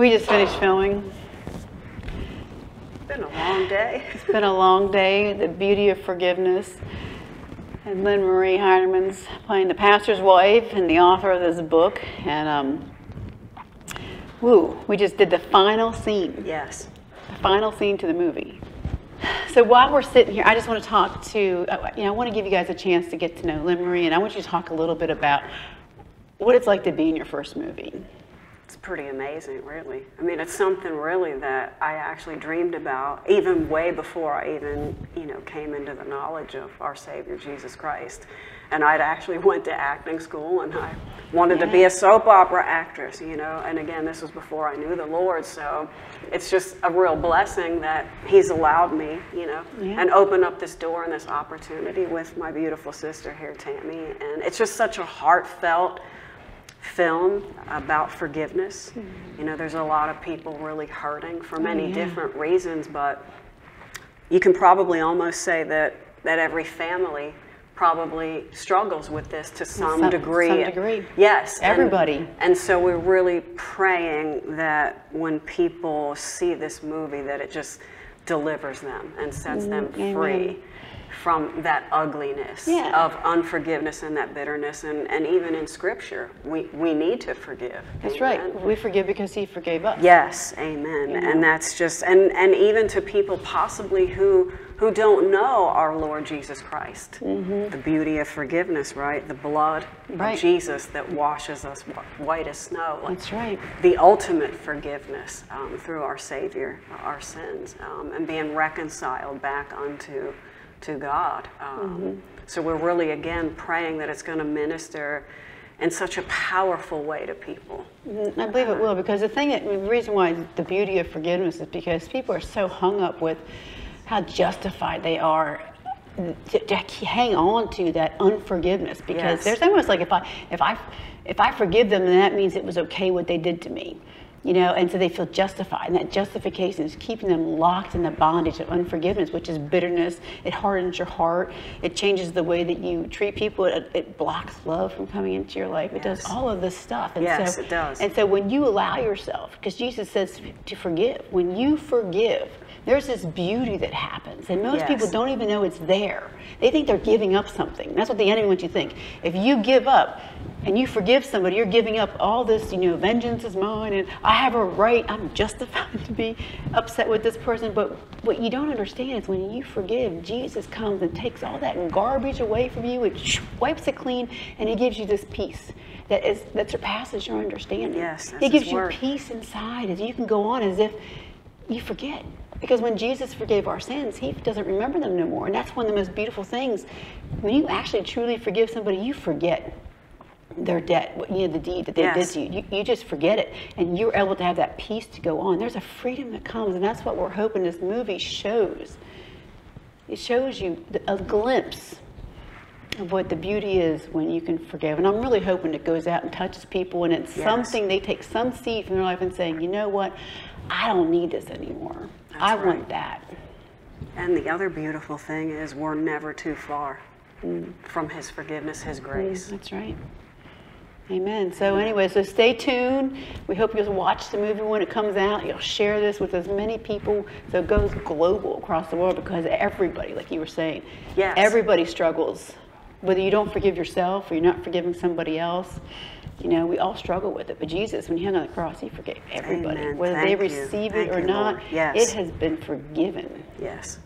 We just finished filming. It's been a long day. It's been a long day. The beauty of forgiveness. And Lynnmarie Hinerman's playing the pastor's wife and the author of this book. And um, woo, we just did the final scene. Yes. The final scene to the movie. So while we're sitting here, I just want to talk to, uh, you know, I want to give you guys a chance to get to know Lynnmarie, and I want you to talk a little bit about what it's like to be in your first movie. It's pretty amazing, really. I mean, it's something really that I actually dreamed about even way before I even, you know, came into the knowledge of our Savior Jesus Christ. And I'd actually went to acting school and I wanted yeah. to be a soap opera actress, you know. And again, this was before I knew the Lord, so it's just a real blessing that He's allowed me, you know, yeah. and open up this door and this opportunity with my beautiful sister here, Tammy. And it's just such a heartfelt film about forgiveness. Mm-hmm. You know, there's a lot of people really hurting for many oh, yeah. different reasons, but you can probably almost say that, that every family probably struggles with this to some, some degree. Some degree. Yes. Everybody. And, and, so we're really praying that when people see this movie that it just delivers them and sets mm, them free. Amen from that ugliness yeah. of unforgiveness and that bitterness. And, and even in Scripture, we, we need to forgive. That's amen. right. We forgive because He forgave us. Yes, amen. amen. And that's just, and, and even to people possibly who, who don't know our Lord Jesus Christ. Mm-hmm. The beauty of forgiveness, right? The blood right. of Jesus that washes us white as snow. Like that's right. The ultimate forgiveness um, through our Savior, our sins, um, and being reconciled back unto to God. Um, mm-hmm. So we're really, again, praying that it's going to minister in such a powerful way to people. Mm-hmm. I believe it will because the thing that the reason why the beauty of forgiveness is because people are so hung up with how justified they are to, to hang on to that unforgiveness because yes. there's almost like if I if I if I forgive them then that means it was okay what they did to me you know, and so they feel justified. And that justification is keeping them locked in the bondage of unforgiveness, which is bitterness. It hardens your heart. It changes the way that you treat people. It, it blocks love from coming into your life. It yes. does all of this stuff. And yes, so, it does. And so when you allow yourself, because Jesus says to forgive, when you forgive, there's this beauty that happens. And most yes. people don't even know it's there. They think they're giving up something. That's what the enemy wants you to think. If you give up and you forgive somebody, you're giving up all this, you know, vengeance is mine and I have a right, I'm justified to be upset with this person. But what you don't understand is when you forgive, Jesus comes and takes all that garbage away from you, it wipes it clean, and he gives you this peace that is that surpasses your understanding. Yes, it gives you peace inside as you can go on as if you forget. Because when Jesus forgave our sins, he doesn't remember them no more. And that's one of the most beautiful things. When you actually truly forgive somebody, you forget their debt, you know, the deed that they yes. did to you. you. You just forget it. And you're able to have that peace to go on. There's a freedom that comes. And that's what we're hoping this movie shows. It shows you a glimpse of what the beauty is when you can forgive. And I'm really hoping it goes out and touches people and it's yes. something they take some seed from their life and saying, you know what, I don't need this anymore. That's I right. want that. And the other beautiful thing is we're never too far mm. from His forgiveness, His grace. Mm, that's right. Amen. So anyway, so stay tuned. We hope you'll watch the movie when it comes out. You'll share this with as many people so it goes global across the world because everybody, like you were saying, yes. everybody struggles. Whether you don't forgive yourself or you're not forgiving somebody else, you know, we all struggle with it. But Jesus, when he hung on the cross, he forgave everybody. Amen. Whether Thank they receive you. it Thank or you, not, yes. it has been forgiven. Yes.